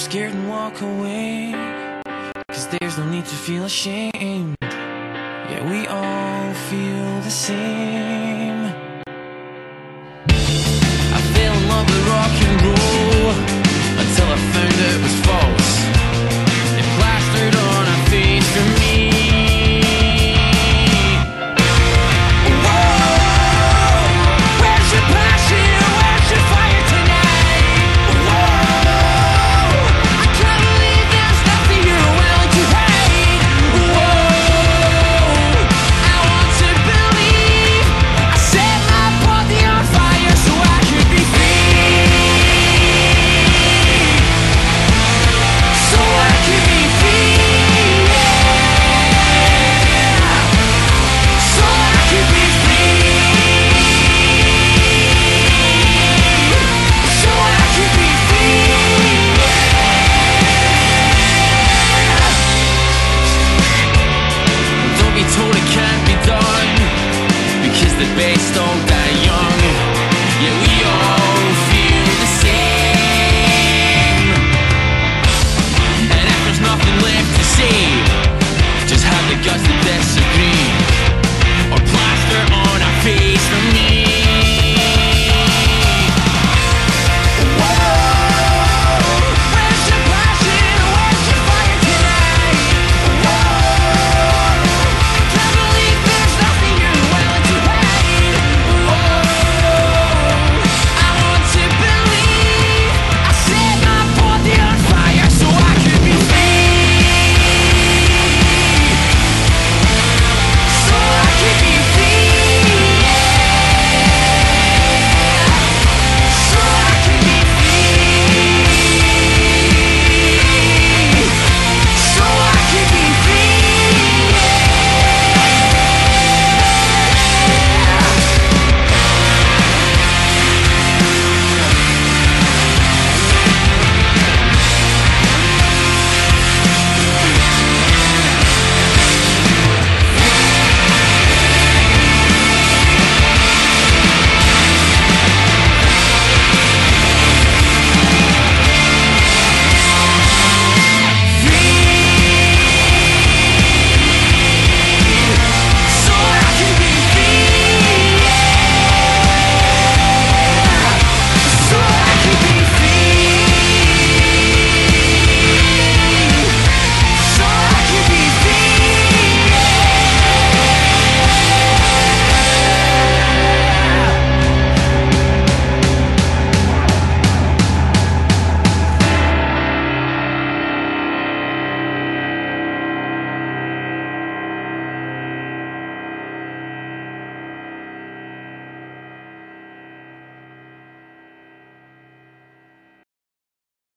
scared and walk away. Cause there's no need to feel ashamed. Yeah, we all feel the same